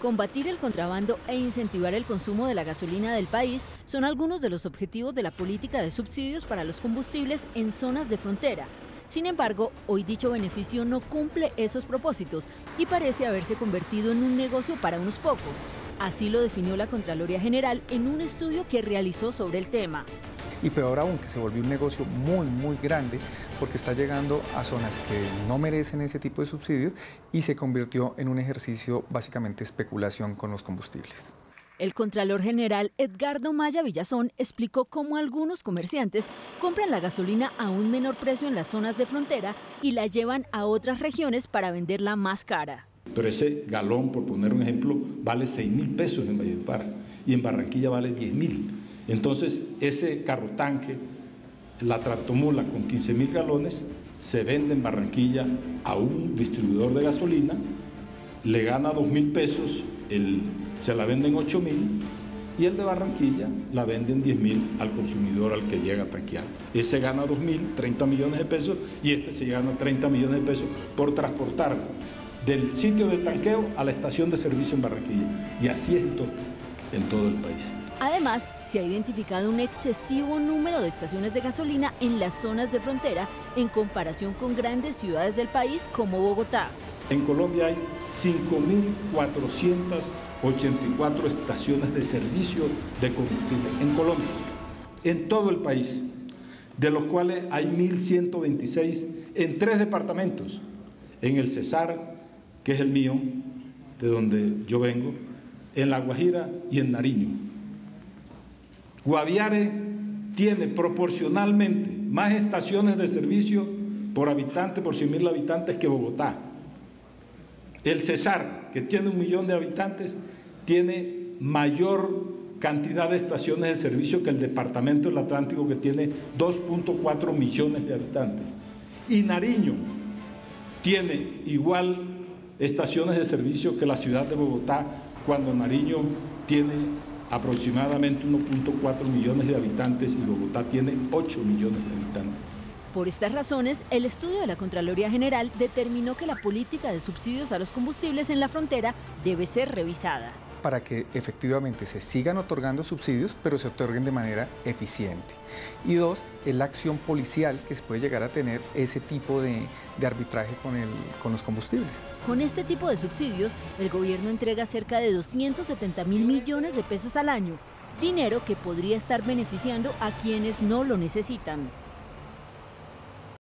Combatir el contrabando e incentivar el consumo de la gasolina del país son algunos de los objetivos de la política de subsidios para los combustibles en zonas de frontera. Sin embargo, hoy dicho beneficio no cumple esos propósitos y parece haberse convertido en un negocio para unos pocos. Así lo definió la Contraloría General en un estudio que realizó sobre el tema y peor aún que se volvió un negocio muy, muy grande porque está llegando a zonas que no merecen ese tipo de subsidios y se convirtió en un ejercicio básicamente especulación con los combustibles. El Contralor General Edgardo Maya Villazón explicó cómo algunos comerciantes compran la gasolina a un menor precio en las zonas de frontera y la llevan a otras regiones para venderla más cara. Pero ese galón, por poner un ejemplo, vale 6 mil pesos en Valledupar y en Barranquilla vale 10 mil. Entonces, ese carro tanque, la tractomula con 15 mil galones, se vende en Barranquilla a un distribuidor de gasolina, le gana 2 mil pesos, se la venden 8 mil y el de Barranquilla la venden 10 mil al consumidor al que llega a tanquear. Ese gana 2 mil, 30 millones de pesos y este se gana 30 millones de pesos por transportar del sitio de tanqueo a la estación de servicio en Barranquilla. Y así es en todo el país. Además, se ha identificado un excesivo número de estaciones de gasolina en las zonas de frontera en comparación con grandes ciudades del país como Bogotá. En Colombia hay 5.484 estaciones de servicio de combustible. En Colombia, en todo el país, de los cuales hay 1.126 en tres departamentos. En el Cesar, que es el mío, de donde yo vengo, en La Guajira y en Nariño. Guaviare tiene proporcionalmente más estaciones de servicio por habitante, por 100 mil habitantes que Bogotá. El Cesar, que tiene un millón de habitantes, tiene mayor cantidad de estaciones de servicio que el Departamento del Atlántico, que tiene 2.4 millones de habitantes. Y Nariño tiene igual estaciones de servicio que la ciudad de Bogotá, cuando Nariño tiene aproximadamente 1.4 millones de habitantes y Bogotá tiene 8 millones de habitantes. Por estas razones, el estudio de la Contraloría General determinó que la política de subsidios a los combustibles en la frontera debe ser revisada para que efectivamente se sigan otorgando subsidios, pero se otorguen de manera eficiente. Y dos, es la acción policial que se puede llegar a tener ese tipo de, arbitraje con, con los combustibles. Con este tipo de subsidios, el gobierno entrega cerca de 270 mil millones de pesos al año, dinero que podría estar beneficiando a quienes no lo necesitan.